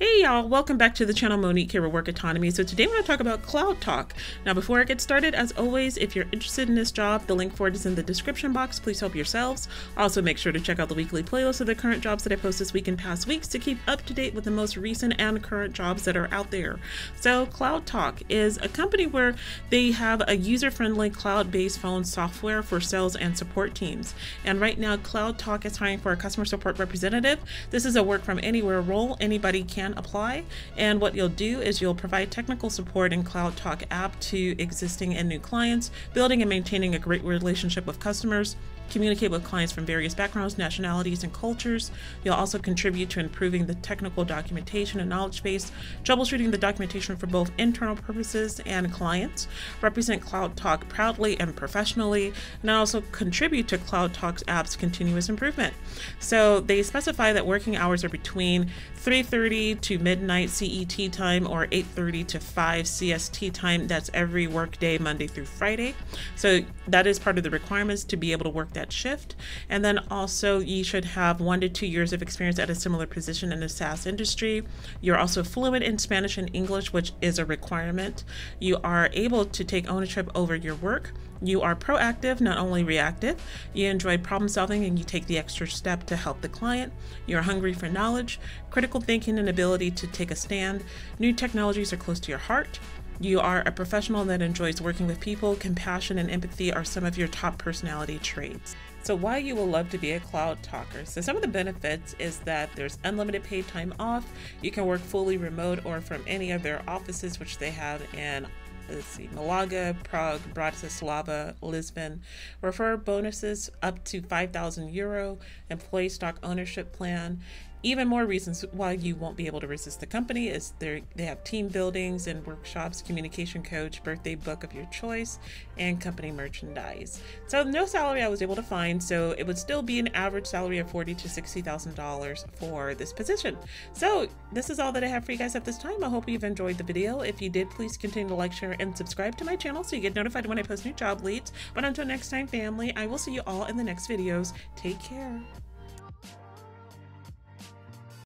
Hey y'all, welcome back to the channel Monique here with Work Autonomy. So today I'm going to talk about Cloud Talk. Now before I get started, as always, if you're interested in this job, the link for it is in the description box. Please help yourselves. Also make sure to check out the weekly playlist of the current jobs that I post this week and past weeks to keep up to date with the most recent and current jobs that are out there. So Cloud Talk is a company where they have a user-friendly cloud-based phone software for sales and support teams. And right now Cloud Talk is hiring for a customer support representative. This is a work from anywhere role. Anybody can can apply. And what you'll do is you'll provide technical support in Cloud Talk app to existing and new clients, building and maintaining a great relationship with customers, communicate with clients from various backgrounds, nationalities, and cultures. You'll also contribute to improving the technical documentation and knowledge base, troubleshooting the documentation for both internal purposes and clients, represent Cloud Talk proudly and professionally, and also contribute to Cloud Talk's app's continuous improvement. So they specify that working hours are between 3.30 to midnight CET time or 8.30 to 5 CST time. That's every workday, Monday through Friday. So that is part of the requirements to be able to work that shift. And then also you should have one to two years of experience at a similar position in the SaaS industry. You're also fluent in Spanish and English, which is a requirement. You are able to take ownership over your work. You are proactive, not only reactive. You enjoy problem solving and you take the extra step to help the client. You're hungry for knowledge, critical thinking, and ability to take a stand. New technologies are close to your heart. You are a professional that enjoys working with people. Compassion and empathy are some of your top personality traits. So, why you will love to be a cloud talker. So, some of the benefits is that there's unlimited paid time off. You can work fully remote or from any of their offices, which they have in let's see, Malaga, Prague, Bratislava, Lisbon. Refer bonuses up to 5,000 euro, employee stock ownership plan, even more reasons why you won't be able to resist the company is they they have team buildings and workshops, communication coach, birthday book of your choice, and company merchandise. So no salary I was able to find, so it would still be an average salary of forty to sixty thousand dollars for this position. So this is all that I have for you guys at this time. I hope you've enjoyed the video. If you did, please continue to like, share, and subscribe to my channel so you get notified when I post new job leads. But until next time, family, I will see you all in the next videos. Take care.